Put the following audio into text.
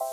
you